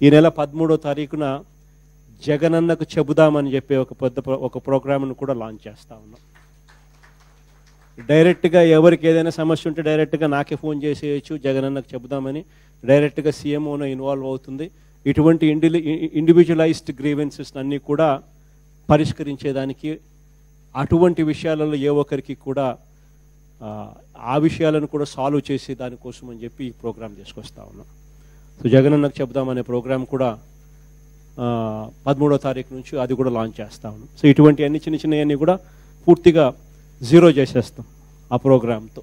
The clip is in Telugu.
ఈ నెల పదమూడో తారీఖున జగనన్నకు చెబుదామని చెప్పి ఒక పెద్ద ఒక ప్రోగ్రామ్ను కూడా లాంచ్ చేస్తా ఉన్నాం. డైరెక్ట్గా ఎవరికి ఏదైనా సమస్య ఉంటే డైరెక్ట్గా నాకే ఫోన్ చేసేయచ్చు జగనన్నకు చెబుదామని. డైరెక్ట్గా సీఎంఓను ఇన్వాల్వ్ అవుతుంది. ఇటువంటి ఇండి ఇండివిజువలైజ్డ్ గ్రీవెన్సెస్ అన్నీ కూడా పరిష్కరించేదానికి అటువంటి విషయాలలో ఏ ఒక్కరికి కూడా ఆ, విషయాలను కూడా సాల్వ్ చేసి దానికోసం అని చెప్పి ఈ ప్రోగ్రామ్ తీసుకొస్తా ఉన్నాం. సో జగనన్నకు చెబుదామనే ప్రోగ్రామ్ కూడా పదమూడో తారీఖు నుంచి అది కూడా లాంచ్ చేస్తాము సో ఇటువంటి అన్ని చిన్న చిన్నవన్నీ కూడా పూర్తిగా జీరో చేసేస్తాం ఆ ప్రోగ్రామ్తో